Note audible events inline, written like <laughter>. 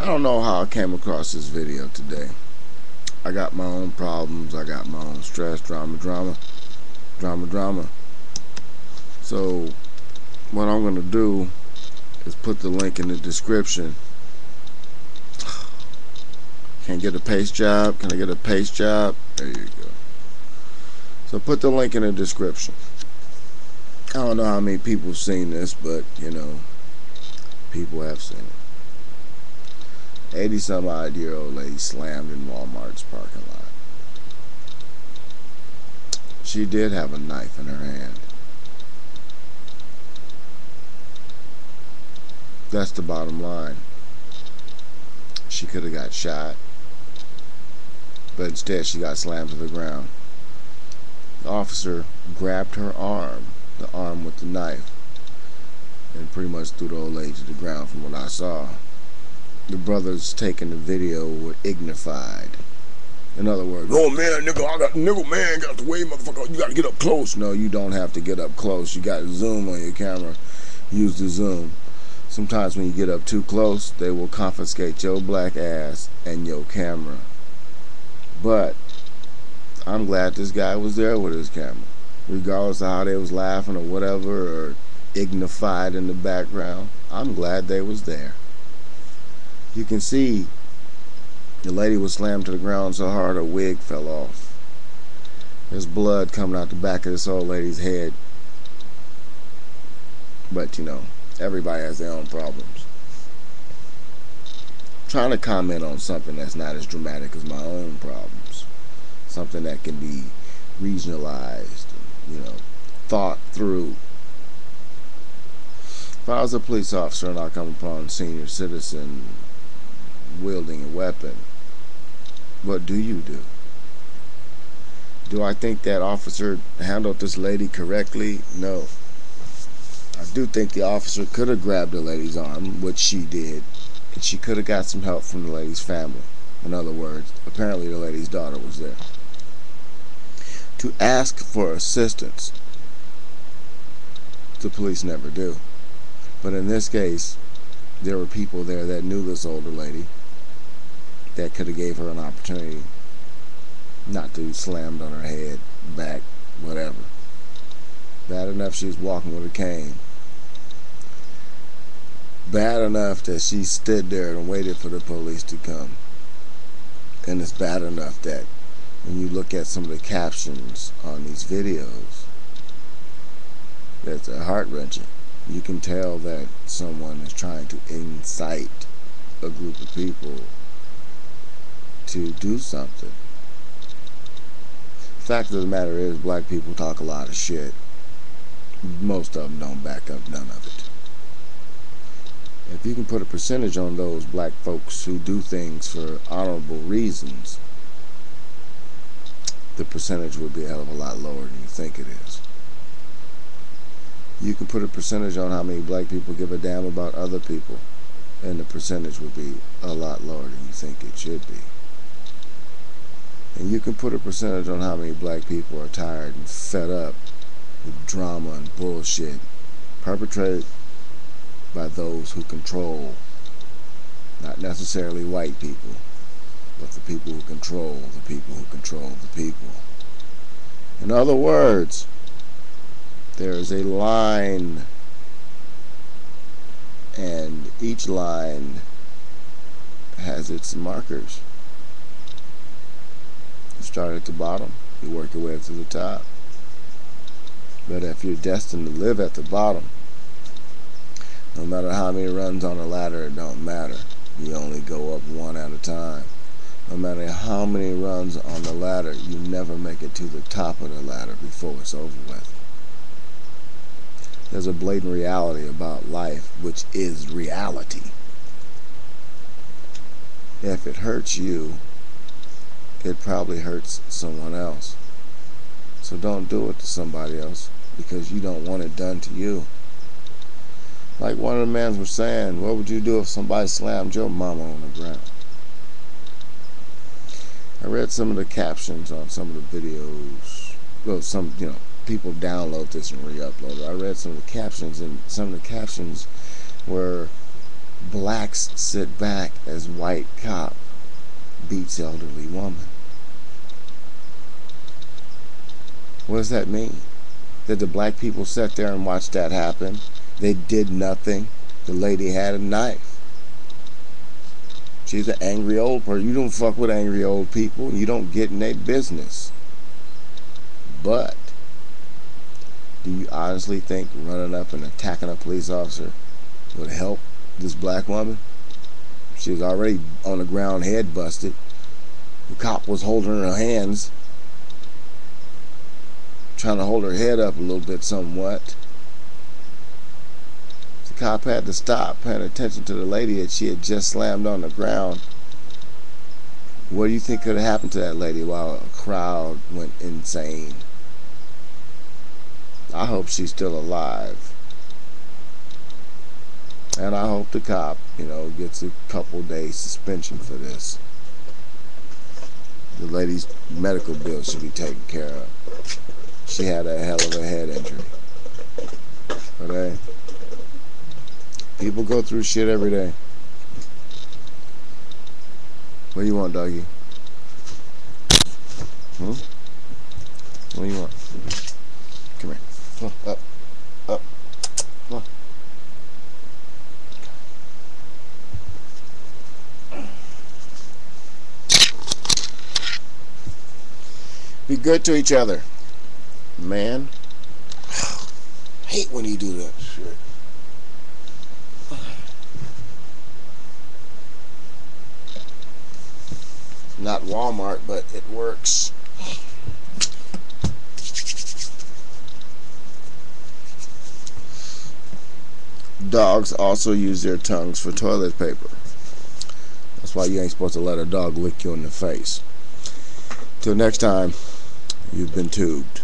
I don't know how I came across this video today. I got my own problems. I got my own stress, drama, drama, drama, drama. So what I'm going to do is put the link in the description. <sighs> Can't get a paste job? Can I get a paste job? There you go. So put the link in the description. I don't know how many people have seen this, but you know, people have seen it. 80 some odd year old lady slammed in Walmart's parking lot. She did have a knife in her hand. That's the bottom line. She could have got shot, but instead she got slammed to the ground. The officer grabbed her arm, the arm with the knife, and pretty much threw the old lady to the ground from what I saw the brothers taking the video were ignified. In other words, oh man, nigga, I got nigga, man, got the way, motherfucker. You got to get up close. No, you don't have to get up close. You got zoom on your camera. Use the zoom. Sometimes when you get up too close, they will confiscate your black ass and your camera. But I'm glad this guy was there with his camera, regardless of how they was laughing or whatever, or ignified in the background. I'm glad they was there you can see the lady was slammed to the ground so hard her wig fell off. There's blood coming out the back of this old lady's head. But, you know, everybody has their own problems. I'm trying to comment on something that's not as dramatic as my own problems. Something that can be regionalized, you know, thought through. If I was a police officer and I come upon a senior citizen weapon. What do you do? Do I think that officer handled this lady correctly? No. I do think the officer could have grabbed the lady's arm, which she did, and she could have got some help from the lady's family. In other words, apparently the lady's daughter was there. To ask for assistance, the police never do. But in this case, there were people there that knew this older lady that could have gave her an opportunity not to be slammed on her head, back, whatever. Bad enough she was walking with a cane. Bad enough that she stood there and waited for the police to come. And it's bad enough that when you look at some of the captions on these videos, that's heart-wrenching. You can tell that someone is trying to incite a group of people to do something. Fact of the matter is, black people talk a lot of shit. Most of them don't back up none of it. If you can put a percentage on those black folks who do things for honorable reasons, the percentage would be a hell of a lot lower than you think it is. You can put a percentage on how many black people give a damn about other people, and the percentage would be a lot lower than you think it should be. And you can put a percentage on how many black people are tired and fed up with drama and bullshit perpetrated by those who control, not necessarily white people, but the people who control the people who control the people. In other words, there is a line, and each line has its markers start at the bottom, you work your way up to the top. But if you're destined to live at the bottom, no matter how many runs on a ladder, it don't matter. You only go up one at a time. No matter how many runs on the ladder, you never make it to the top of the ladder before it's over with. There's a blatant reality about life, which is reality. If it hurts you, it probably hurts someone else. So don't do it to somebody else because you don't want it done to you. Like one of the men was saying, what would you do if somebody slammed your mama on the ground? I read some of the captions on some of the videos. Well, some, you know, people download this and re-upload it. I read some of the captions, and some of the captions were blacks sit back as white cop beats elderly woman. What does that mean? That the black people sat there and watched that happen? They did nothing. The lady had a knife. She's an angry old person. You don't fuck with angry old people. You don't get in their business. But do you honestly think running up and attacking a police officer would help this black woman? She was already on the ground, head busted. The cop was holding her hands, trying to hold her head up a little bit somewhat. The cop had to stop, paying attention to the lady that she had just slammed on the ground. What do you think could have happened to that lady while a crowd went insane? I hope she's still alive. And I hope the cop, you know, gets a couple days suspension for this. The lady's medical bill should be taken care of. She had a hell of a head injury. Okay? People go through shit every day. What do you want, doggy? Hmm? What do you want? Come here. Come on, up. Up. Come on. Be good to each other. Man. <sighs> Hate when you do that shit. Not Walmart, but it works. Dogs also use their tongues for toilet paper. That's why you ain't supposed to let a dog lick you in the face. Till next time, you've been tubed.